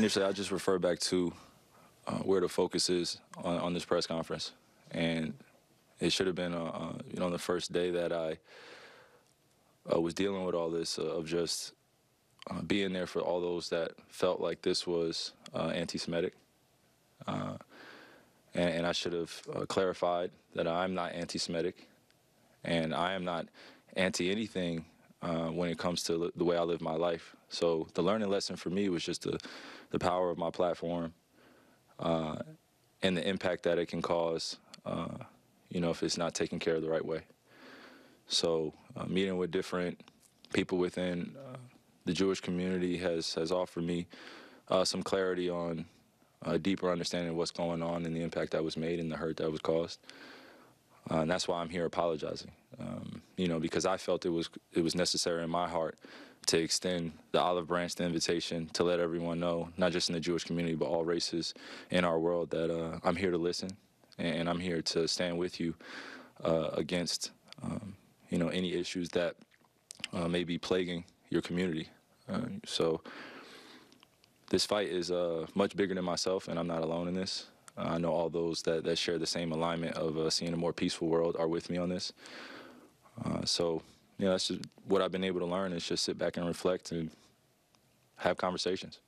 initially, I just refer back to uh, where the focus is on, on, this press conference, and it should have been, uh, uh, you know, on the first day that I uh, was dealing with all this uh, of just being there for all those that felt like this was anti-Semitic, and, and, I should have clarified that I'm not anti-Semitic, and I am not anti anything when it comes to the way I live my life. So the learning lesson for me was just the, the power of my platform uh, and the impact that it can cause, uh, you know, if it's not taken care of the right way. So uh, meeting with different people within uh, the Jewish community has, has offered me uh, some clarity on a deeper understanding of what's going on and the impact that was made and the hurt that was caused. Uh, and that's why I'm here apologizing, um, you know, because I felt it was it was necessary in my heart to extend the olive branch, the invitation to let everyone know, not just in the Jewish community, but all races in our world, that uh, I'm here to listen and I'm here to stand with you uh, against, um, you know, any issues that uh, may be plaguing your community. Uh, so this fight is uh, much bigger than myself, and I'm not alone in this. I know all those that, that share the same alignment of uh, seeing a more peaceful world are with me on this. so you know, that's just what I've been able to learn is just sit back and reflect and have conversations.